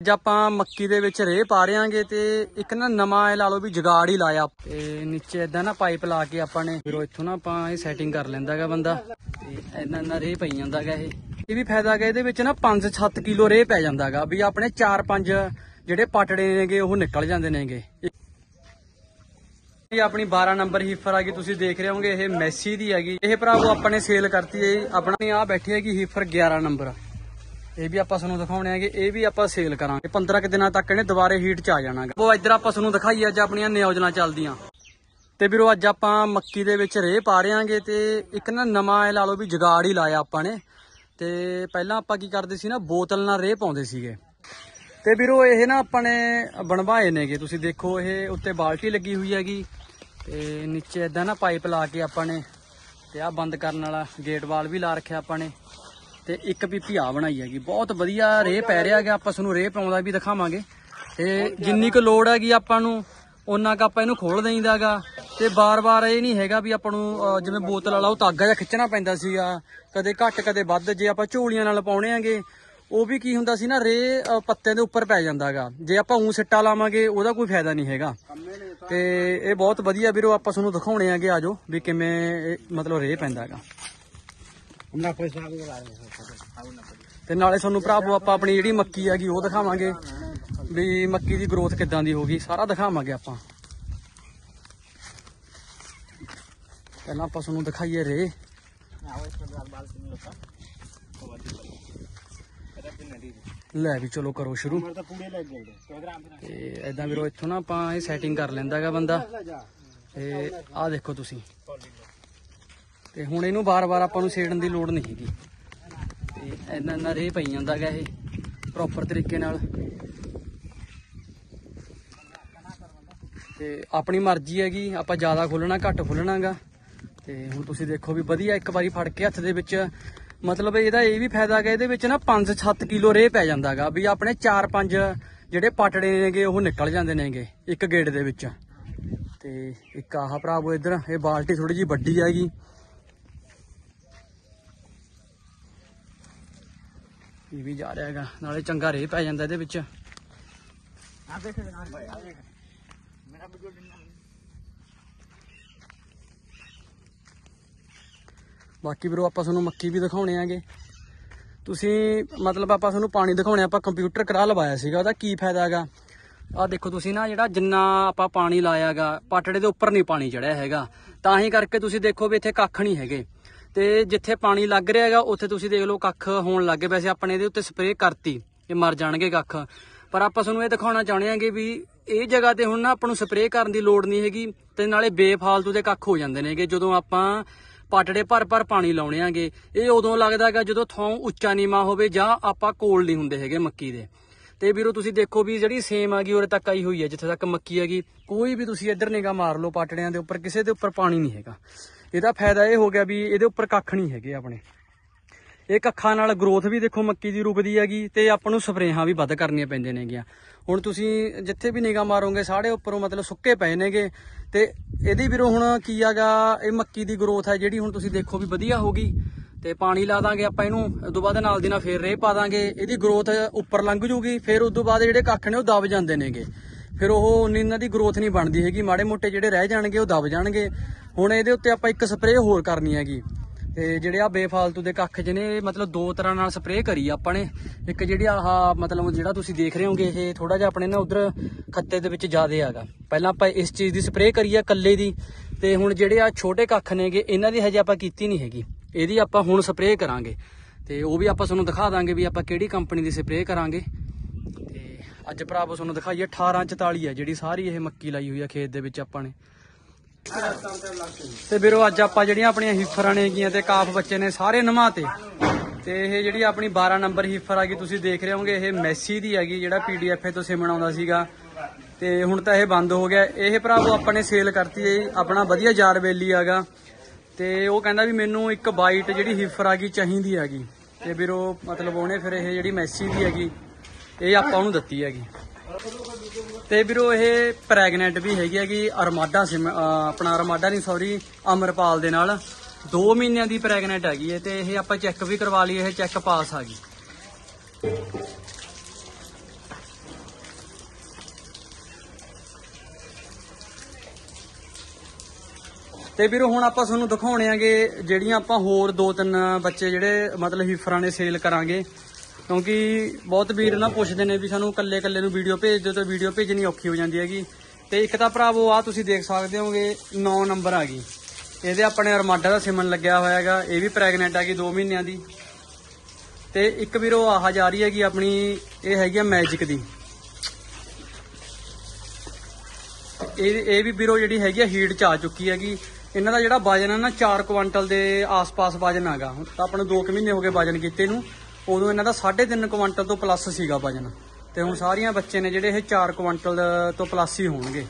ਅੱਜ ਆਪਾਂ ਮੱਕੀ ਦੇ ਵਿੱਚ ਰੇਹ ਪਾ ਰਿਆਂਗੇ ਤੇ ਇੱਕ ਨਾ ਨਵਾਂ ਇਹ ਲਾ ਲਓ ਵੀ ਜਗਾੜ ਹੀ ਲਾਇਆ। ਤੇ ਨੀਚੇ ਇਦਾਂ ਨਾ ਪਾਈਪ ਲਾ ਕੇ ਆਪਾਂ ਨੇ, ਫਿਰ ਇੱਥੋਂ ਨਾ ਆਪਾਂ ਇਹ ਸੈਟਿੰਗ ਕਰ ਲੈਂਦਾਗਾ ਬੰਦਾ। ਤੇ ਇੰਨਾ ਇੰਨਾ ਰੇਹ ਪਈ ਜਾਂਦਾਗਾ ਇਹ। ਇਹ ਵੀ ਫਾਇਦਾ ਹੈਗਾ ਇਹਦੇ ਵਿੱਚ ਨਾ 5-7 ਕਿਲੋ ਰੇਹ ਪੈ ਜਾਂਦਾਗਾ ਵੀ ਆਪਣੇ 4-5 ਜਿਹੜੇ ਪਾਟੜੇ ਨੇਗੇ ਉਹ ਨਿਕਲ ਜਾਂਦੇ ਨੇਗੇ। ਇਹ ਆਪਣੀ 12 ਨੰਬਰ ਹੀਫਰ ਆ ਗਈ, ਤੁਸੀਂ ਦੇਖ ਰਹੇ ਹੋਗੇ ਇਹ ਮੈਸੀ ਦੀ ਹੈਗੀ। ਇਹ ਭਰਾਵੋ ਆਪਾਂ ਨੇ ਸੇਲ ਕਰਤੀ ਹੈ ਆਪਣਾ ਆ ਬੈਠੀ ਹੈਗੀ ਹੀਫਰ 11 ਨੰਬਰ। ਇਹ ਵੀ ਆਪਾਂ ਤੁਹਾਨੂੰ ਦਿਖਾਉਣੇ ਆਗੇ ਇਹ ਵੀ ਆਪਾਂ ਸੇਲ ਕਰਾਂਗੇ। 15 ਕਿ ਦਿਨਾਂ ਤੱਕ ਇਹਨੇ ਦੁਬਾਰੇ ਹੀਟ ਚ ਆ ਜਾਣਾਗਾ ਉਹ ਇੱਧਰ ਆਪਾਂ ਤੁਹਾਨੂੰ ਦਿਖਾਈ ਅੱਜ ਆਪਣੀਆਂ ਨਿਯੋਜਨਾ ਚੱਲਦੀਆਂ। ਤੇ ਵੀਰੋ, ਅੱਜ ਆਪਾਂ ਮੱਕੀ ਦੇ ਵਿੱਚ ਰੇਹ ਪਾ ਰਿਆਂਗੇ ਤੇ ਇੱਕ ਨਾ ਨਵਾਂ ਇਹ ਲਾ ਲਓ ਵੀ ਜਗਾੜ ਹੀ ਲਾਇਆ ਆਪਾਂ ਨੇ। ਤੇ ਪਹਿਲਾਂ ਆਪਾਂ ਕੀ ਕਰਦੇ ਸੀ ਨਾ, ਬੋਤਲ ਨਾਲ ਰੇਹ ਪਾਉਂਦੇ ਸੀਗੇ। ਤੇ ਵੀਰੋ, ਇਹ ਨਾ ਆਪਾਂ ਨੇ ਬਣਵਾਏ ਨੇਗੇ। ਤੁਸੀਂ ਦੇਖੋ, ਇਹ ਉੱਤੇ ਬਾਲਟੀ ਲੱਗੀ ਹੋਈ ਹੈਗੀ। ਤੇ ਨੀਚੇ ਇਦਾਂ ਨਾ ਪਾਈਪ ਲਾ ਕੇ ਆਪਾਂ ਨੇ, ਤੇ ਆ ਬੰਦ ਕਰਨ ਵਾਲਾ ਗੇਟ ਵਾਲ ਵੀ ਲਾ ਰੱਖਿਆ ਆਪਾਂ ਨੇ। ਤੇ ਇੱਕ ਪੀਪੀ ਆ ਬਣਾਈ ਹੈਗੀ। ਬਹੁਤ ਵਧੀਆ ਰੇਹ ਪੈ ਰਿਹਾ ਹੈਗਾ ਆਪਾਂ ਤੁਹਾਨੂੰ ਰੇਹ ਪਾਉਂਦਾ ਵੀ ਦਿਖਾਵਾਂਗੇ। ਤੇ ਜਿੰਨੀ ਕੁ ਲੋੜ ਹੈਗੀ ਆਪਾਂ ਨੂੰ ਉਹਨਾਂ ਕ ਆਪਾਂ ਇਹਨੂੰ ਖੋਲ ਦੇਈਦਾਗਾ ਤੇ ਬਾਰ-ਬਾਰ ਇਹ ਨਹੀਂ ਹੈਗਾ ਵੀ ਆਪਾਂ ਨੂੰ ਜਿਵੇਂ ਬੋਤਲ ਵਾਲਾ ਉਹ ਤਾਗਾ ਜਿਹਾ ਖਿੱਚਣਾ ਪੈਂਦਾ ਸੀਗਾ ਕਦੇ ਘੱਟ ਕਦੇ ਵੱਧ ਜੇ ਆਪਾਂ ਝੋਲੀਆਂ ਨਾਲ ਪਾਉਣੇ ਆਂਗੇ ਉਹ ਵੀ ਕੀ ਹੁੰਦਾ ਸੀ ਨਾ ਰੇ ਅਹ, ਪੱਤੇ ਦੇ ਉੱਪਰ ਪੈ ਜਾਂਦਾਗਾ ਜੇ ਆਪਾਂ ਉਂ ਸਿੱਟਾ ਲਾਵਾਂਗੇ ਉਹਦਾ ਕੋਈ ਫਾਇਦਾ ਨਹੀਂ ਹੈਗਾ। ਤੇ ਇਹ ਬਹੁਤ ਵਧੀਆ ਵੀਰੋ ਆਪਾਂ ਤੁਹਾਨੂੰ ਦਿਖਾਉਣੇ ਆਗੇ ਆਜੋ ਵੀ ਕਿਵੇਂ ਇਹ ਮਤਲਬ ਰੇ ਪੈਂਦਾਗਾ ਉਹਨਾਂ ਪੈਸਾ ਵੀ ਲਾ ਤੇ ਨਾਲੇ ਤੁਹਾਨੂੰ ਭਰਾਵੋ ਆਪਾਂ ਆਪਣੀ ਜਿਹੜੀ ਮੱਕੀ ਹੈਗੀ ਉਹ ਦਿਖਾਵਾਂਗੇ। ਵੀ ਮੱਕੀ ਦੀ ਗਰੋਥ ਕਿੱਦਾਂ ਦੀ ਹੋਗੀ ਸਾਰਾ ਦਿਖਾਵਾਂਗੇ ਆਪਾਂ। ਪਹਿਲਾਂ ਆਪਾਂ ਤੁਹਾਨੂੰ ਦਿਖਾਈਏ ਰੇ। ਲੈ ਵੀ ਚਲੋ ਕਰੋ ਸ਼ੁਰੂ। ਤੇ ਐਦਾਂ ਵੀਰੋ ਇੱਥੋਂ ਨਾ ਆਪਾਂ ਇਹ ਸੈਟਿੰਗ ਕਰ ਲੈਂਦਾਗਾ ਬੰਦਾ। ਤੇ ਆਹ ਦੇਖੋ ਤੁਸੀਂ। ਤੇ ਹੁਣ ਇਹਨੂੰ ਬਾਰ-ਬਾਰ ਆਪਾਂ ਨੂੰ ਛੇੜਨ ਦੀ ਲੋੜ ਨਹੀਂ ਹੈਗੀ। ਤੇ ਇੰਨਾ ਇੰਨਾ ਰੇ ਪਈ ਜਾਂਦਾ ਗਾ ਇਹ ਪ੍ਰੋਪਰ ਤਰੀਕੇ ਨਾਲ। ਤੇ ਆਪਣੀ ਮਰਜ਼ੀ ਹੈਗੀ, ਆਪਾਂ ਜ਼ਿਆਦਾ ਖੋਲਣਾ ਘੱਟ ਖੋਲਣਾਗਾ ਤੇ ਹੁਣ ਤੁਸੀਂ ਦੇਖੋ ਵੀ ਵਧੀਆ ਇੱਕ ਵਾਰੀ ਫੜ ਕੇ ਹੱਥ ਦੇ ਵਿੱਚ, ਮਤਲਬ ਇਹਦਾ ਇਹ ਵੀ ਫਾਇਦਾ ਹੈਗਾ, ਇਹਦੇ ਵਿੱਚ ਨਾ 5-7 ਕਿਲੋ ਰੇ ਪੈ ਜਾਂਦਾਗਾ ਵੀ ਆਪਣੇ 4-5 ਜਿਹੜੇ ਪਾਟੜੇ ਨੇਗੇ, ਉਹ ਨਿਕਲ ਜਾਂਦੇ ਨੇਗੇ, ਇੱਕ ਗੇੜ ਦੇ ਵਿੱਚ। ਤੇ ਇੱਕ ਆਹ ਭਰਾਵੋ ਇੱਧਰ, ਇਹ ਬਾਲਟੀ ਥੋੜੀ ਜੀ ਵੱਡੀ ਹੈਗੀ। ਇਹ ਵੀ ਜਾ ਰਿਹਾ ਹੈਗਾ। ਨਾਲੇ ਚੰਗਾ ਰੇ ਪੈ ਜਾਂਦਾ ਇਹਦੇ ਵਿੱਚ। ਆ ਬਾਕੀ ਵੀਰੋ, ਆਪਾਂ ਤੁਹਾਨੂੰ ਮੱਕੀ ਵੀ ਦਿਖਾਉਣੇ ਆਗੇ ਤੁਸੀਂ ਮਤਲਬ ਆਪਾਂ ਤੁਹਾਨੂੰ ਪਾਣੀ ਦਿਖਾਉਣੇ, ਆਪਾਂ ਕੰਪਿਊਟਰ ਕਰਾ ਲਵਾਇਆ ਸੀਗਾ, ਉਹਦਾ ਕੀ ਫਾਇਦਾ ਹੈਗਾ? ਆ ਦੇਖੋ ਤੁਸੀਂ ਨਾ, ਜਿਹੜਾ ਜਿੰਨਾ ਆਪਾਂ ਪਾਣੀ ਲਾਇਆਗਾ ਪਾਟੜੇ ਦੇ ਉੱਪਰ ਨਹੀਂ ਪਾਣੀ ਚੜਿਆ ਹੈਗਾ। ਤਾਂ ਹੀ ਕਰਕੇ ਤੁਸੀਂ ਦੇਖੋ ਵੀ ਇੱਥੇ ਕੱਖ ਨਹੀਂ ਹੈਗੇ। ਤੇ ਜਿੱਥੇ ਪਾਣੀ ਲੱਗ ਰਿਹਾ ਹੈਗਾ, ਉੱਥੇ ਤੁਸੀਂ ਦੇਖ ਲਓ ਕੱਖ ਹੋਣ ਲੱਗੇ ਵੈਸੇ ਆਪਣੇ ਇਹਦੇ ਉੱਤੇ ਸਪਰੇਅ ਕਰਤੀ, ਇਹ ਮਰ ਜਾਣਗੇ ਕੱਖ। ਪਰ ਆਪਾਂ ਤੁਹਾਨੂੰ ਇਹ ਦਿਖਾਉਣਾ ਚਾਹੁੰਦੇ ਹਾਂਗੇ ਵੀ ਇਹ ਜਗ੍ਹਾ ਤੇ ਹੁਣ ਨਾ ਆਪਾਂ ਨੂੰ ਸਪਰੇਅ ਕਰਨ ਦੀ ਲੋੜ ਨਹੀਂ ਹੈਗੀ ਤੇ ਨਾਲੇ ਬੇਫਾਲਤੂ ਦੇ ਕੱਖ ਹੋ ਜਾਂਦੇ ਨੇਗੇ। ਜਦੋਂ ਆਪਾਂ ਪਾਟੜੇ ਭਰ ਭਰ ਪਾਣੀ ਲਾਉਣੇ ਆਂਗੇ, ਇਹ ਉਦੋਂ ਲੱਗਦਾ ਹੈਗਾ ਜਦੋਂ ਥਾਂ ਉੱਚਾ ਨੀਵਾ ਹੋਵੇ ਜਾਂ ਆਪਾਂ ਕੋਲ ਨਹੀਂ ਹੁੰਦੇ ਹੈਗੇ ਮੱਕੀ ਦੇ। ਤੇ ਵੀਰੋ, ਤੁਸੀਂ ਦੇਖੋ ਵੀ ਜਿਹੜੀ ਸੇਮ ਆ ਗਈ, ਉਰੇ ਤੱਕ ਆਈ ਹੋਈ ਹੈ ਜਿੱਥੇ ਤੱਕ ਮੱਕੀ ਹੈਗੀ ਕੋਈ ਵੀ ਤੁਸੀਂ ਇੱਧਰ ਨਿਗਾ ਮਾਰ ਲਓ ਪਾਟੜਿਆਂ ਦੇ ਉੱਪਰ, ਕਿਸੇ ਦੇ ਉੱਪਰ ਪਾਣੀ ਨਹੀਂ ਹੈਗਾ। ਇਹਦਾ ਫਾਇਦਾ ਇਹ ਹੋ ਗਿਆ ਵੀ ਇਹਦੇ ਉੱਪਰ ਕੱਖ ਨਹੀਂ ਹੈਗੇ ਆਪਣੇ। ਇਹ ਕੱਖਾਂ ਨਾਲ ਗਰੋਥ ਵੀ ਦੇਖੋ ਮੱਕੀ ਦੀ ਰੁਕਦੀ ਹੈਗੀ ਤੇ ਆਪਾਂ ਨੂੰ ਸਪਰੇਹਾਂ ਵੀ ਵੱਧ ਕਰਨੀਆਂ ਪੈਂਦੀਆਂ ਨੇਗੀਆਂ। ਹੁਣ ਤੁਸੀਂ ਜਿੱਥੇ ਵੀ ਨਿਗਾ ਮਾਰੋਗੇ ਸਾੜੇ ਉੱਪਰੋਂ ਮਤਲਬ ਸੁੱਕੇ ਪਏ ਨੇਗੇ ਤੇ ਇਹਦੀ ਵੀਰੋ ਹੁਣ ਕੀ ਹੈਗਾ, ਇਹ ਮੱਕੀ ਦੀ ਗਰੋਥ ਹੈ ਜਿਹੜੀ ਹੁਣ ਤੁਸੀਂ ਦੇਖੋ ਵੀ ਵਧੀਆ ਹੋ ਗਈ ਤੇ ਪਾਣੀ ਲਾ ਦਾਂਗੇ ਆਪਾਂ ਇਹਨੂੰ, ਉਸ ਤੋਂ ਬਾਅਦ ਨਾਲ ਦੀ ਨਾਲ ਫੇਰ ਰੇਹ ਪਾ ਦਾਂਗੇ, ਇਹਦੀ ਗਰੋਥ ਉੱਪਰ ਲੰਘ ਜੂਗੀ, ਫਿਰ ਉਸ ਤੋਂ ਬਾਅਦ ਜਿਹੜੇ ਕੱਖ ਨੇ ਉਹ ਦਬ ਜਾਂਦੇ ਨੇਗੇ। ਫਿਰ ਉਹ ਉਨੀ ਇਹਨਾਂ ਦੀ ਗਰੋਥ ਨਹੀਂ ਬਣਦੀ ਹੈਗੀ, ਮਾੜੇ ਮੋਟੇ ਜਿਹੜੇ ਰਹਿ ਜਾਣਗੇ ਉਹ ਦਬ ਜਾਣਗੇ। ਹੁਣ ਇਹਦੇ ਉੱਤੇ ਆਪਾਂ ਇੱਕ ਸਪਰੇਅ ਹੋਰ ਕਰਨੀ ਹੈਗੀ। ਤੇ ਜਿਹੜੇ ਆ ਬੇਫਾਲਤੂ ਦੇ ਕੱਖ ਜਿਹਨੇ ਮਤਲਬ ਦੋ ਤਰ੍ਹਾਂ ਨਾਲ ਸਪਰੇਅ ਕਰੀ ਆਪਾਂ ਨੇ। ਇੱਕ ਜਿਹੜੀ ਆਹ ਮਤਲਬ ਜਿਹੜਾ ਤੁਸੀਂ ਦੇਖ ਰਹੇ ਹੋਗੇ, ਇਹ ਥੋੜਾ ਜਿਹਾ ਆਪਣੇ ਨਾ ਉਧਰ ਖੱਤੇ ਦੇ ਵਿੱਚ ਜ਼ਿਆਦੇ ਆਗਾ ਪਹਿਲਾਂ ਆਪਾਂ ਇਸ ਚੀਜ਼ ਦੀ ਸਪਰੇਅ ਕਰੀ ਆ ਕੱਲੇ ਦੀ। ਤੇ ਹੁਣ ਜਿਹੜੇ ਆ ਛੋਟੇ ਕੱਖ ਨੇਗੇ, ਇਹਨਾਂ ਦੀ ਹਜੇ ਆਪਾਂ ਕੀਤੀ ਨਹੀਂ ਹੈਗੀ। ਇਹਦੀ ਆਪਾਂ ਹੁਣ ਸਪਰੇਅ ਕਰਾਂਗੇ। ਤੇ ਉਹ ਵੀ ਆਪਾਂ ਤੁਹਾਨੂੰ ਦਿਖਾ ਦਾਂਗੇ ਵੀ ਆਪਾਂ ਕਿਹੜੀ ਕੰਪਨੀ ਦੀ ਸਪਰੇਅ ਕਰਾਂਗੇ। ਤੇ ਅੱਜ ਭਰਾਵੋ ਤੁਹਾਨੂੰ ਦਿਖਾਈਏ 1844 ਆ ਜਿਹੜੀ ਸਾਰੀ ਇਹ ਮੱਕੀ ਲਾਈ ਹੋਈ ਆ ਖੇਤ ਦੇ ਵਿੱਚ ਆਪਾਂ ਨੇ। ਤੇ ਵੀਰੋ ਅੱਜ ਆਪਾਂ ਜਿਹੜੀਆਂ ਆਪਣੀਆਂ ਹੀਫਰਾਂ ਨੇਗੀਆਂ ਤੇ ਕਾਫ ਬੱਚੇ ਨੇ ਸਾਰੇ ਨਮਾਤੇ। ਤੇ ਇਹ ਜਿਹੜੀ ਆਪਣੀ 12 ਨੰਬਰ ਹੀਫਰ ਗਈ, ਤੁਸੀਂ ਦੇਖ ਰਹੇ ਹੋਗੇ ਇਹ ਮੈਸੀ ਦੀ ਹੈਗੀ, ਜਿਹੜਾ ਪੀਡੀਐਫ ਤੋਂ ਸਿਮਣ ਆਉਂਦਾ ਸੀਗਾ। ਤੇ ਹੁਣ ਤਾਂ ਇਹ ਬੰਦ ਹੋ ਗਿਆ। ਇਹ ਭਰਾਵੋ ਆਪਾਂ ਨੇ ਸੇਲ ਕਰਤੀ ਹੈ, ਆਪਣਾ ਵਧੀਆ ਜਾਰ ਬੇਲੀ ਹੈਗਾ ਤੇ ਉਹ ਕਹਿੰਦਾ ਵੀ ਮੈਨੂੰ ਇੱਕ ਬਾਈਟ ਜਿਹੜੀ ਹੀਫਰ ਗਈ ਚਾਹੀਦੀ ਹੈਗੀ ਤੇ ਵੀਰੋ, ਮਤਲਬ ਉਹਨੇ ਫਿਰ ਇਹ ਜਿਹੜੀ ਮੈਸੀ ਦੀ ਹੈਗੀ, ਇਹ ਆਪਾਂ ਉਹਨੂੰ ਦਿੱਤੀ ਹੈਗੀ। ਤੇ ਵੀਰੋ ਇਹ ਪ੍ਰੈਗਨੈਂਟ ਵੀ ਹੈਗੀ ਹੈਗੀ ਅਰਮਾਡਾ ਆਪਣਾ ਅਰਮਾਡਾ ਨਹੀਂ ਸੌਰੀ ਅਮਰਪਾਲ ਦੇ ਨਾਲ। 2 ਮਹੀਨਿਆਂ ਦੀ ਪ੍ਰੈਗਨੈਂਟ ਹੈਗੀ ਹੈ ਤੇ ਇਹ ਆਪਾਂ ਚੈੱਕ ਵੀ ਕਰਵਾ ਲਈ ਇਹ ਚੈੱਕ ਪਾਸ ਆ ਗਈ। ਤੇ ਵੀਰੋ ਹੁਣ ਆਪਾਂ ਤੁਹਾਨੂੰ ਦਿਖਾਉਣੇ ਆਗੇ ਜਿਹੜੀਆਂ ਆਪਾਂ ਹੋਰ ਦੋ ਤਿੰਨ ਬੱਚੇ ਜਿਹੜੇ ਮਤਲਬ ਹੀਫਰਾਂ ਨੇ ਸੇਲ ਕਰਾਂਗੇ। ਕਿਉਂਕਿ ਬਹੁਤ ਵੀਰ ਨਾ ਪੁੱਛਦੇ ਨੇ ਵੀ ਸਾਨੂੰ ਕੱਲੇ ਕੱਲੇ ਨੂੰ ਵੀਡੀਓ ਭੇਜ ਦਿਓ ਤੇ ਵੀਡੀਓ ਭੇਜਣੀ ਔਖੀ ਹੋ ਜਾਂਦੀ ਹੈਗੀ। ਤੇ ਇੱਕ ਤਾਂ ਭਰਾਵੋ ਆ ਤੁਸੀਂ ਦੇਖ ਸਕਦੇ ਹੋਗੇ 9 ਨੰਬਰ ਆ ਗਈ। ਇਹਦੇ ਆਪਣੇ ਅਰਮਾਡਾ ਦਾ ਸਿਮਨ ਲੱਗਿਆ ਹੋਇਆ ਹੈਗਾ, ਇਹ ਵੀ ਪ੍ਰੈਗਨੈਂਟ ਹੈਗੀ 2 ਮਹੀਨਿਆਂ ਦੀ। ਤੇ ਇੱਕ ਵੀਰੋ, ਆਹ ਜਾ ਰਹੀ ਹੈਗੀ ਆਪਣੀ, ਇਹ ਹੈਗੀ ਆ ਮੈਜਿਕ ਦੀ। ਇਹ ਇਹ ਵੀ ਵੀਰੋ ਜਿਹੜੀ ਹੈਗੀ ਆ ਹੀਟ ਚ ਆ ਚੁੱਕੀ ਹੈਗੀ। ਇਹਨਾਂ ਦਾ ਜਿਹੜਾ ਵਜਨ ਹੈ ਨਾ 4 ਕੁਆਂਟਲ ਦੇ ਆਸ-ਪਾਸ ਵਜਨ ਹੈਗਾ। ਤਾਂ ਆਪਾਂ ਨੂੰ 2 ਮਹੀਨੇ ਹੋ ਗਏ ਵਜਨ ਕੀਤੇ ਨੂੰ। ਉਦੋਂ ਇਹਨਾਂ ਦਾ 3.5 ਕੁਆਂਟਲ ਤੋਂ ਪਲੱਸ ਸੀਗਾ ਵਜਨ। ਤੇ ਹੁਣ ਸਾਰੀਆਂ ਬੱਚੇ ਨੇ ਜਿਹੜੇ ਇਹ 4 ਕੁਆਂਟਲ ਤੋਂ ਪਲੱਸ ਹੀ ਹੋਣਗੇ।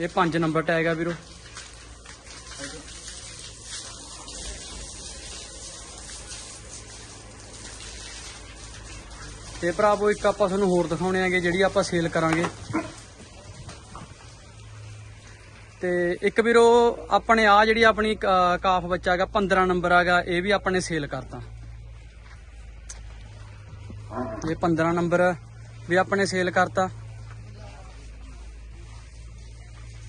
ਇਹ 5 ਨੰਬਰ ਟੈਗ ਆ ਵੀਰੋ। ਤੇ ਭਰਾਵੋ ਇੱਕ ਆਪਾਂ ਤੁਹਾਨੂੰ ਹੋਰ ਦਿਖਾਉਣੇ ਆਗੇ ਜਿਹੜੀ ਆਪਾਂ ਸੇਲ ਕਰਾਂਗੇ। ਤੇ ਇੱਕ ਵੀਰੋ, ਆਪਣੇ ਆ ਜਿਹੜੀ ਆਪਣੀ ਕਾ- ਕਾਫ ਬੱਚਾ ਹੈਗਾ 15 ਨੰਬਰ ਹੈਗਾ, ਇਹ ਵੀ ਆਪਾਂ ਨੇ ਸੇਲ ਕਰਤਾ। ਇਹ 15 ਨੰਬਰ ਵੀ ਆਪਾਂ ਨੇ ਸੇਲ ਕਰਤਾ।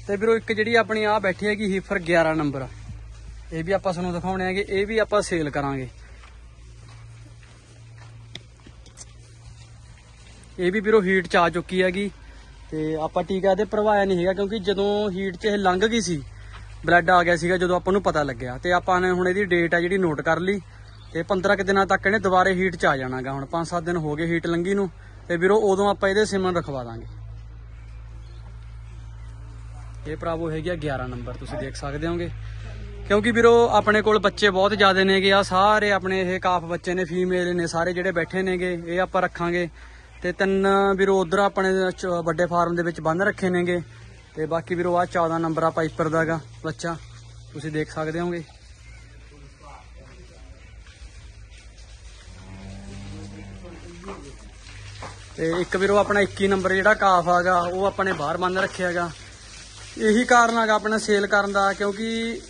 ਤੇ ਵੀਰੋ, ਇੱਕ ਜਿਹੜੀ ਆਪਣੀ ਆ ਬੈਠੀ ਹੈਗੀ, ਹੀਫਰ 11 ਨੰਬਰ। ਇਹ ਵੀ ਆਪਾਂ ਤੁਹਾਨੂੰ ਦਿਖਾਉਣੇ ਹੈਗੇ, ਇਹ ਵੀ ਆਪਾਂ ਸੇਲ ਕਰਾਂਗੇ। ਇਹ ਵੀ ਵੀਰੋ ਹੀਟ ਚ ਆ ਚੁੱਕੀ ਹੈਗੀ। ਤੇ ਆਪਾਂ ਟੀਕਾ ਤੇ ਭਰਵਾਇਆ ਨਹੀਂ ਹੈਗਾ ਕਿਉਂਕਿ ਜਦੋਂ ਹੀਟ ਚ ਇਹ ਲੰਘ ਗਈ ਸੀ ਬਲੱਡ ਆ ਗਿਆ ਸੀਗਾ ਜਦੋਂ ਆਪਾਂ ਨੂੰ ਪਤਾ ਲੱਗਿਆ। ਤੇ ਆਪਾਂ ਨੇ ਹੁਣ ਇਹਦੀ ਡੇਟ ਆ ਜਿਹੜੀ ਨੋਟ ਕਰ ਲਈ, ਤੇ 15 ਕੁ ਦਿਨਾਂ ਤੱਕ ਇਹਨੇ ਦੁਬਾਰੇ ਹੀਟ ਚ ਆ ਜਾਣਾਗਾ। ਹੁਣ 5-7 ਦਿਨ ਹੋ ਗਏ ਹੀਟ ਲੰਗੀ ਨੂੰ, ਤੇ ਵੀਰੋ ਉਦੋਂ ਆਪਾਂ ਇਹਦੇ ਸਿਮਨ ਰਖਵਾ ਦਾਂਗੇ। ਇਹ ਭਰਾਵੋ ਹੈਗੀ ਆ 11 ਨੰਬਰ, ਤੁਸੀਂ ਦੇਖ ਸਕਦੇ ਹੋਗੇ। ਕਿਉਂਕਿ ਵੀਰੋ ਆਪਣੇ ਕੋਲ ਬੱਚੇ ਬਹੁਤ ਜ਼ਿਆਦੇ ਨੇਗੇ ਆ ਸਾਰੇ ਆਪਣੇ ਇਹ ਕਾਫ ਬੱਚੇ ਨੇ ਫੀਮੇਲ ਨੇ, ਸਾਰੇ ਜਿਹੜੇ ਬੈਠੇ ਨੇਗੇ, ਇਹ ਆਪਾਂ ਰੱਖਾਂਗੇ। ਤੇ ਤਿੰਨ ਵੀਰੋ ਉਧਰ ਆਪਣੇ ਵੱਡੇ ਫਾਰਮ ਦੇ ਵਿੱਚ ਬੰਨ ਰੱਖੇ ਨੇਗੇ। ਤੇ ਬਾਕੀ ਵੀਰੋ ਆ 14 ਨੰਬਰ ਆ ਪਾਈਪਰ ਦਾਗਾ ਬੱਚਾ। ਤੁਸੀਂ ਦੇਖ ਸਕਦੇ ਹੋਗੇ। ਤੇ ਇੱਕ ਵੀਰੋ ਆਪਣਾ 21 ਨੰਬਰ ਜਿਹੜਾ ਕਾਫ ਆਗਾ ਉਹ ਆਪਣੇ ਬਾਹਰ ਬੰਨ ਰੱਖਿਆਗਾ ਇਹੀ ਕਾਰਨ ਹੈਗਾ ਆਪਣਾ ਸੇਲ ਕਰਨ ਦਾ, ਕਿਉਂਕਿ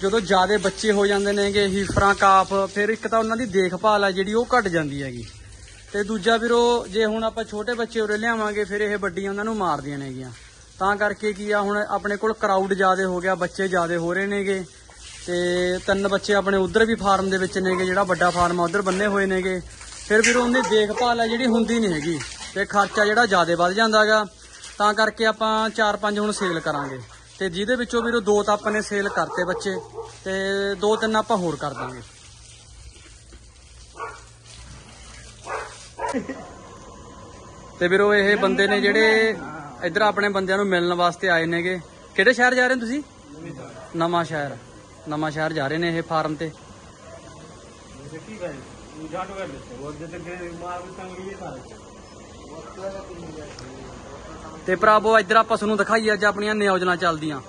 ਜਦੋਂ ਜ਼ਿਆਦੇ ਬੱਚੇ ਹੋ ਜਾਂਦੇ ਨੇਗੇ, ਹੀਫਰਾਂ, ਕਾਫ, ਫਿਰ ਇੱਕ ਤਾਂ ਉਹਨਾਂ ਦੀ ਦੇਖਭਾਲ ਆ ਜਿਹੜੀ ਉਹ ਘਟ ਜਾਂਦੀ ਹੈਗੀ। ਤੇ ਦੂਜਾ ਵੀਰੋ, ਜੇ ਹੁਣ ਆਪਾਂ ਛੋਟੇ ਬੱਚੇ ਉਰੇ ਲਿਆਵਾਂਗੇ, ਫਿਰ ਇਹ ਵੱਡੀਆਂ ਉਹਨਾਂ ਨੂੰ ਮਾਰਦੀਆਂ ਨੇਗੀਆਂ। ਤਾਂ ਕਰਕੇ ਕੀ ਆ, ਹੁਣ ਆਪਣੇ ਕੋਲ ਕਰਾਊਡ ਜ਼ਿਆਦੇ ਹੋ ਗਿਆ, ਬੱਚੇ ਜ਼ਿਆਦੇ ਹੋ ਰਹੇ ਨੇਗੇ। ਤੇ ਤਿੰਨ ਬੱਚੇ ਆਪਣੇ ਉਧਰ ਵੀ ਫਾਰਮ ਦੇ ਵਿੱਚ ਨੇਗੇ, ਜਿਹੜਾ ਵੱਡਾ ਫਾਰਮ ਆ, ਉਧਰ ਬੰਨੇ ਹੋਏ ਨੇਗੇ। ਫਿਰ ਵੀਰੋ ਉਹਦੀ ਦੇਖਭਾਲ ਆ ਜਿਹੜੀ ਹੁੰਦੀ ਨਹੀਂ ਹੈਗੀ, ਤੇ ਖਰਚਾ ਜਿਹੜਾ ਜ਼ਿਆਦੇ ਵੱਧ ਜਾਂਦਾਗਾ ਤਾਂ ਕਰਕੇ ਆਪਾਂ 4-5 ਹੁਣ ਸੇਲ ਕਰਾਂਗੇ। ਤੇ ਜਿਹਦੇ ਵਿੱਚੋਂ ਵੀਰੋ, ਦੋ ਤਾਂ ਆਪਾਂ ਨੇ ਸੇਲ ਕਰਤੇ ਬੱਚੇ, ਤੇ ਦੋ ਤਿੰਨ ਆਪਾਂ ਹੋਰ ਕਰ ਦਾਂਗੇ। ਤੇ ਵੀਰੋ ਇਹ ਬੰਦੇ ਨੇ ਜਿਹੜੇ ਇੱਧਰ ਆਪਣੇ ਬੰਦਿਆਂ ਨੂੰ ਮਿਲਣ ਵਾਸਤੇ ਆਏ ਨੇਗੇ। ਕਿਹੜੇ ਸ਼ਹਿਰ ਜਾ ਰਹੇ ਤੁਸੀਂ? ਨਵਾਂ ਸ਼ਹਿਰ। ਨਵਾਂ ਸ਼ਹਿਰ ਜਾ ਰਹੇ ਨੇ ਇਹ ਫਾਰਮ ਤੇ। ਤੇ ਭਰਾਵੋ ਇੱਧਰ ਆਪਾਂ ਤੁਹਾਨੂੰ ਦਿਖਾਈ ਅੱਜ ਆਪਣੀਆਂ ਨਿਯੋਜਨਾ ਚੱਲਦੀਆਂ।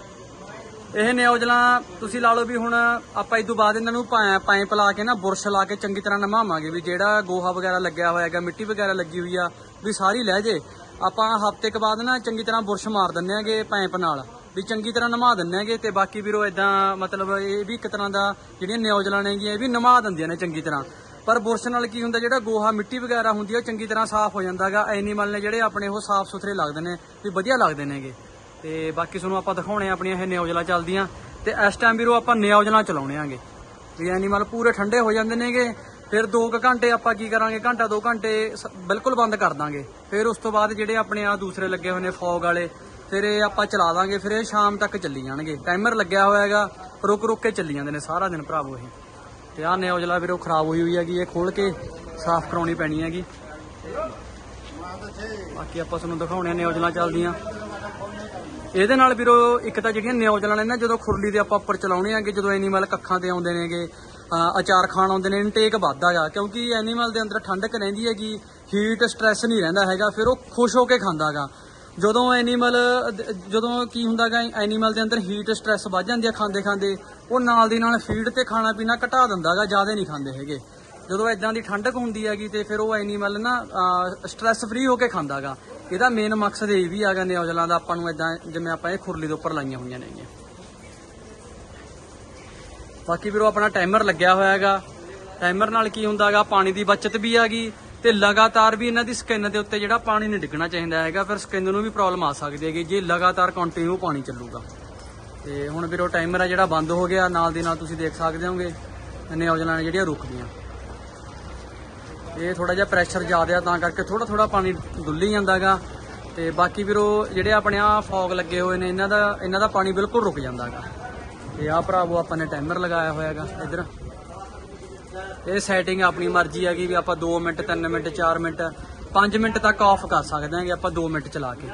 ਇਹ ਨਿਓਜਲਾ ਤੁਸੀਂ ਲਾ ਲਓ ਵੀ ਹੁਣ ਆਪਾਂ ਇਸ ਤੋਂ ਬਾਅਦ ਇਹਨਾਂ ਨੂੰ ਪਾ- ਪਾਈਪ ਲਾ ਕੇ ਨਾ, ਬੁਰਸ਼ ਲਾ ਕੇ ਚੰਗੀ ਤਰ੍ਹਾਂ ਨਮਾਵਾਂਗੇ ਵੀ ਜਿਹੜਾ ਗੋਹਾ ਵਗੈਰਾ ਲੱਗਿਆ ਹੋਇਆ ਹੈਗਾ, ਮਿੱਟੀ ਵਗੈਰਾ ਲੱਗੀ ਹੋਈ ਆ, ਵੀ ਸਾਰੀ ਲੈ ਜੇ। ਆਪਾਂ ਹਫ਼ਤੇ ਕੁ ਬਾਅਦ ਨਾ ਚੰਗੀ ਤਰ੍ਹਾਂ ਬੁਰਸ਼ ਮਾਰ ਦਿੰਨੇ ਆਗੇ ਪਾਈਪ ਨਾਲ, ਵੀ ਚੰਗੀ ਤਰ੍ਹਾਂ ਨਮਾ ਦਿੰਨੇ ਆਗੇ ਤੇ ਬਾਕੀ ਵੀਰੋ ਇਦਾਂ ਮਤਲਬ ਇਹ ਵੀ ਇੱਕ ਤਰ੍ਹਾਂ ਦਾ ਜਿਹੜੀਆਂ ਨਿਓਜ਼ਲਾਂ ਨੇਗੀਆਂ ਇਹ ਵੀ ਨਮਾ ਦਿੰਦੀਆਂ ਨੇ ਚੰਗੀ ਤਰ੍ਹਾਂ। ਪਰ ਬੁਰਸ਼ ਨਾਲ ਕੀ ਹੁੰਦਾ, ਜਿਹੜਾ ਗੋਹਾ, ਮਿੱਟੀ ਵਗੈਰਾ ਹੁੰਦੀ ਆ, ਉਹ ਚੰਗੀ ਤਰ੍ਹਾਂ ਸਾਫ਼ ਹੋ ਜਾਂਦਾਗਾ ਐਨੀਮਲ ਨੇ ਜਿਹੜੇ ਆਪਣੇ ਉਹ ਸਾਫ਼ ਸੁਥਰੇ ਲੱਗਦੇ ਨੇ, ਵੀ ਵਧੀਆ ਲੱਗਦੇ ਨੇਗੇ ਤੇ ਬਾਕੀ ਤੁਹਾਨੂੰ ਆਪਾਂ ਦਿਖਾਉਣੇ ਆ ਆਪਣੀਆਂ ਇਹ ਨਿਓਜਲਾ ਚੱਲਦੀਆਂ। ਤੇ ਇਸ ਟਾਈਮ ਵੀਰੋ ਆਪਾਂ ਨਿਓਜਲਾ ਚਲਾਉਣੇ ਆਂਗੇ। ਵੀ ਐਨੀਮਲ ਪੂਰੇ ਠੰਡੇ ਹੋ ਜਾਂਦੇ ਨੇਗੇ, ਫਿਰ 2 ਘੰਟੇ ਆਪਾਂ ਕੀ ਕਰਾਂਗੇ, ਘੰਟਾ 2 ਘੰਟੇ ਸ- ਬਿਲਕੁਲ ਬੰਦ ਕਰ ਦਾਂਗੇ। ਫਿਰ ਉਸ ਤੋਂ ਬਾਅਦ ਜਿਹੜੇ ਆਪਣੇ ਆ ਦੂਸਰੇ ਲੱਗੇ ਹੋਏ ਨੇ ਫੌਗ ਵਾਲੇ, ਫਿਰ ਇਹ ਆਪਾਂ ਚਲਾ ਦਾਂਗੇ, ਫਿਰ ਇਹ ਸ਼ਾਮ ਤੱਕ ਚੱਲੀ ਜਾਣਗੇ। ਟਾਈਮਰ ਲੱਗਿਆ ਹੋਇਆ ਹੈਗਾ, ਰੁਕ ਰੁਕ ਕੇ ਚੱਲੀ ਜਾਂਦੇ ਨੇ ਸਾਰਾ ਦਿਨ ਭਰਾਵੋ ਇਹ। ਤੇ ਆਹ ਨਿਯੋਜਲਾ ਵੀਰੋ ਖਰਾਬ ਹੋਈ ਹੋਈ ਹੈਗੀ, ਇਹ ਖੋਲ ਕੇ ਸਾਫ਼ ਕਰਾਉਣੀ ਪੈਣੀ ਹੈਗੀ। ਬਾਕੀ ਆਪਾਂ ਤੁਹਾਨੂੰ ਦਿਖਾਉਣੇ ਆ ਨਿਯੋਜਨਾ ਚੱਲਦੀਆਂ। ਇਹਦੇ ਨਾਲ ਵੀਰੋ, ਇੱਕ ਤਾਂ ਜਿਹੜੀਆਂ ਨਿਯੋਜਨਾਂ ਨੇ ਨਾ ਜਦੋਂ ਖੁਰਲੀ ਦੇ ਆਪਾਂ ਉੱਪਰ ਚਲਾਉਣੇ ਆਗੇ, ਜਦੋਂ ਐਨੀਮਲ ਕੱਖਾਂ ਤੇ ਆਉਂਦੇ ਨੇਗੇ ਅਚਾਰ ਖਾਣ ਆਉਂਦੇ ਨੇ ਇਨਟੇਕ ਵੱਧਦਾ ਵੱਧਦਾਗਾ ਕਿਉਂਕਿ ਐਨੀਮਲ ਦੇ ਅੰਦਰ ਠੰਡਕ ਰਹਿੰਦੀ ਹੈਗੀ ਹੀਟ ਸਟ੍ਰੈਸ ਨਹੀਂ ਰਹਿੰਦਾ ਹੈਗਾ, ਫਿਰ ਉਹ ਖੁਸ਼ ਹੋ ਕੇ ਖਾਂਦਾਗਾ। ਜਦੋਂ ਐਨੀਮਲ ਜਦੋਂ ਕੀ ਹੁੰਦਾਗਾ ਐਨੀਮਲ ਦੇ ਅੰਦਰ ਹੀਟ ਸਟ੍ਰੈਸ ਵੱਧ ਜਾਂਦੀ ਹੈ ਖਾਂਦੇ ਖਾਂਦੇ, ਉਹ ਨਾਲ ਦੀ ਨਾਲ ਫੀਡ ਤੇ ਖਾਣਾ ਪੀਣਾ ਘਟਾ ਦਿੰਦਾਗਾ, ਜ਼ਿਆਦਾ ਨਹੀਂ ਖਾਂਦੇ ਹੈਗੇ। ਜਦੋਂ ਇਦਾਂ ਦੀ ਠੰਡਕ ਹੁੰਦੀ ਹੈਗੀ ਤੇ ਫਿਰ ਉਹ ਐਨੀਮਲ ਨਾ ਸਟ੍ਰੈਸ ਫ੍ਰੀ ਹੋ ਕੇ ਖਾਂਦਾਗਾ। ਇਹਦਾ ਮੇਨ ਮਕਸਦ ਇਹ ਵੀ ਆਗਾ ਨਿਊਜ਼ਲਾਂ ਦਾ ਆਪਾਂ ਨੂੰ ਇਦਾਂ ਜਿਵੇਂ ਆਪਾਂ ਇਹ ਖੁਰਲੀ ਦੇ ਉੱਪਰ ਲਾਈਆਂ ਹੋਈਆਂ ਨੇਗੀਆਂ ਬਾਕੀ ਵੀਰੋ ਆਪਣਾ ਟਾਈਮਰ ਲੱਗਿਆ ਹੋਇਆ ਹੈਗਾ। ਟਾਈਮਰ ਨਾਲ ਕੀ ਹੁੰਦਾ ਹੈਗਾ, ਪਾਣੀ ਦੀ ਬਚਤ ਵੀ ਹੈਗੀ ਤੇ ਲਗਾਤਾਰ ਵੀ ਇਹਨਾਂ ਦੀ ਸਕਿਨ ਦੇ ਉੱਤੇ ਜਿਹੜਾ ਪਾਣੀ ਨਹੀਂ ਡਿੱਗਣਾ ਚਾਹੀਦਾ ਹੈਗਾ, ਫਿਰ ਸਕਿਨ ਨੂੰ ਵੀ ਪ੍ਰੋਬਲਮ ਆ ਸਕਦੀ ਹੈਗੀ, ਜੇ ਲਗਾਤਾਰ ਕੰਟੀਨਿਊ ਪਾਣੀ ਚੱਲੂਗਾ। ਤੇ ਹੁਣ ਵੀਰੋ ਟਾਈਮਰ ਆ ਜਿਹੜਾ ਬੰਦ ਹੋ ਗਿਆ, ਨਾਲ ਦੀ ਨਾਲ ਤੁਸੀਂ ਦੇਖ ਸਕਦੇ ਹੋਗੇ ਨਿਊਜ਼ੀਲੈਂਡ ਜਿਹੜੀਆਂ ਰੁਕਦੀਆਂ ਇਹ ਥੋੜਾ ਜਿਹਾ ਪ੍ਰੈਸ਼ਰ ਜ਼ਿਆਦਾ ਤਾਂ ਕਰਕੇ ਥੋੜਾ ਥੋੜਾ ਪਾਣੀ ਡੁੱਲੀ ਜਾਂਦਾਗਾ। ਤੇ ਬਾਕੀ ਵੀਰੋ, ਜਿਹੜੇ ਆਪਣੇ ਆ ਫੌਗ ਲੱਗੇ ਹੋਏ ਨੇ, ਇਹਨਾਂ ਦਾ ਇਹਨਾਂ ਦਾ ਪਾਣੀ ਬਿਲਕੁਲ ਰੁਕ ਜਾਂਦਾਗਾ। ਤੇ ਆ ਭਰਾਵੋ, ਆਪਾਂ ਨੇ ਟਾਈਮਰ ਲਗਾਇਆ ਹੋਇਆਗਾ, ਇੱਧਰ। ਇਹ ਸੈਟਿੰਗ ਆਪਣੀ ਮਰਜ਼ੀ ਹੈਗੀ ਵੀ ਆਪਾਂ 2 ਮਿੰਟ 3 ਮਿੰਟ 4 ਮਿੰਟ 5 ਮਿੰਟ ਤੱਕ ਆਫ ਕਰ ਸਕਦੇ ਹਾਂਗੇ ਆਪਾਂ 2 ਮਿੰਟ ਚਲਾ ਕੇ।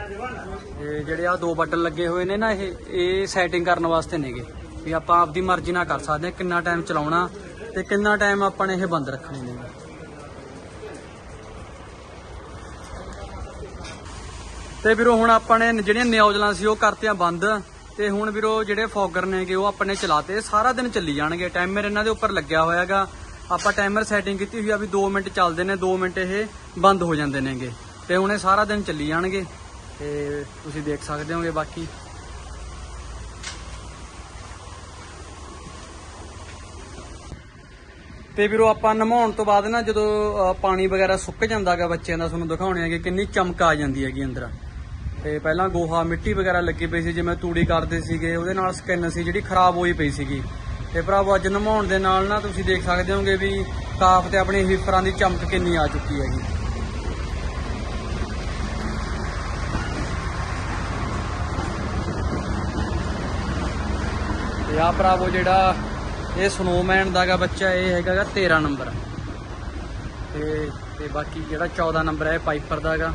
ਤੇ ਜਿਹੜੇ ਆ ਦੋ ਬਟਨ ਲੱਗੇ ਹੋਏ ਨੇ ਨਾ, ਇਹ ਇਹ ਸੈਟਿੰਗ ਕਰਨ ਵਾਸਤੇ ਨੇਗੇ। ਵੀ ਆਪਾਂ ਆਪਦੀ ਮਰਜ਼ੀ ਨਾਲ ਕਰ ਸਕਦੇ ਹਾਂ, ਕਿੰਨਾ ਟਾਈਮ ਚਲਾਉਣਾ ਤੇ ਕਿੰਨਾ ਟਾਈਮ ਆਪਾਂ ਨੇ ਇਹ ਬੰਦ ਰੱਖਣੇ ਨੇ ਤੇ ਵੀਰੋ, ਹੁਣ ਆਪਾਂ ਨੇ ਜਿਹੜੀਆਂ ਨਿਊਜ਼ਲਾਂ ਸੀ, ਉਹ ਕਰਤੀਆਂ ਬੰਦ। ਤੇ ਹੁਣ ਵੀਰੋ, ਜਿਹੜੇ ਫੌਗਰ ਨੇਗੇ, ਉਹ ਆਪਣੇ ਚਲਾਤੇ। ਸਾਰਾ ਦਿਨ ਚੱਲੀ ਜਾਣਗੇ। ਟਾਈਮਰ ਇਹਨਾਂ ਦੇ ਉੱਪਰ ਲੱਗਿਆ ਹੋਇਆਗਾ। ਆਪਾਂ ਟਾਈਮਰ ਸੈਟਿੰਗ ਕੀਤੀ ਹੋਈ ਆ ਵੀ 2 ਮਿੰਟ ਚੱਲਦੇ ਨੇ 2 ਮਿੰਟ ਇਹ ਬੰਦ ਹੋ ਜਾਂਦੇ ਨੇਗੇ। ਤੇ ਹੁਣ ਇਹ ਸਾਰਾ ਦਿਨ ਚੱਲੀ ਜਾਣਗੇ। ਤੇ ਤੁਸੀਂ ਦੇਖ ਸਕਦੇ ਹੋਗੇ ਬਾਕੀ। ਤੇ ਵੀਰੋ, ਆਪਾਂ ਨਮਾਉਣ ਤੋਂ ਬਾਅਦ ਨਾ ਜਦੋਂ ਪਾਣੀ ਵਗੈਰਾ ਸੁੱਕ ਜਾਂਦਾਗਾ ਬੱਚਿਆਂ ਦਾ, ਤੁਹਾਨੂੰ ਦਿਖਾਉਣੇ ਹੈਗੇ ਕਿੰਨੀ ਚਮਕ ਆ ਜਾਂਦੀ ਹੈਗੀ ਅੰਦਰ। ਤੇ ਪਹਿਲਾਂ ਗੋਹਾ, ਮਿੱਟੀ ਵਗੈਰਾ ਲੱਗੀ ਪਈ ਸੀ, ਜਿਵੇਂ ਤੂੜੀ ਕਰਦੇ ਸੀਗੇ, ਉਹਦੇ ਨਾਲ ਸਕਿਨ ਸੀ, ਜਿਹੜੀ ਖਰਾਬ ਹੋਈ ਪਈ ਸੀਗੀ। ਤੇ ਭਰਾਵੋ, ਅੱਜ ਨਮਾਉਣ ਦੇ ਨਾਲ ਨਾ ਤੁਸੀਂ ਦੇਖ ਸਕਦੇ ਹੋਗੇ ਵੀ ਕਾਫ ਤੇ ਆਪਣੀ ਹਿਫਰਾਂ ਦੀ ਚਮਕ ਕਿੰਨੀ ਆ ਚੁੱਕੀ ਹੈਗੀ। ਤੇ ਆ ਭਰਾਵੋ ਜਿਹੜਾ ਇਹ ਸਨੋਮੈਨ ਦਾਗਾ ਬੱਚਾ, ਇਹ ਹੈਗਾਗਾ 13 ਨੰਬਰ। ਤੇ ਤੇ ਬਾਕੀ ਜਿਹੜਾ 14 ਨੰਬਰ ਹੈ, ਇਹ ਪਾਈਪਰ ਦਾਗਾ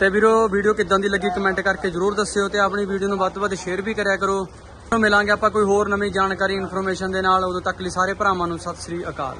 ਤੇ ਵੀਰੋ, ਵੀਡੀਓ ਕਿੱਦਾਂ ਦੀ ਲੱਗੀ ਕਮੈਂਟ ਕਰਕੇ ਜਰੂਰ ਦੱਸਿਓ ਤੇ ਆਪਣੀ ਵੀਡੀਓ ਨੂੰ ਵੱਧ ਤੋਂ ਵੱਧ ਸ਼ੇਅਰ ਵੀ ਕਰਿਆ ਕਰੋ। ਮਿਲਾਂਗੇ ਆਪਾਂ ਕੋਈ ਹੋਰ ਨਵੀਂ ਜਾਣਕਾਰੀ ਇਨਫੋਰਮੇਸ਼ਨ ਦੇ ਨਾਲ। ਉਦੋਂ ਤੱਕ ਲਈ ਸਾਰੇ ਭਰਾਵਾਂ ਨੂੰ ਸਤਿ ਸ੍ਰੀ ਅਕਾਲ।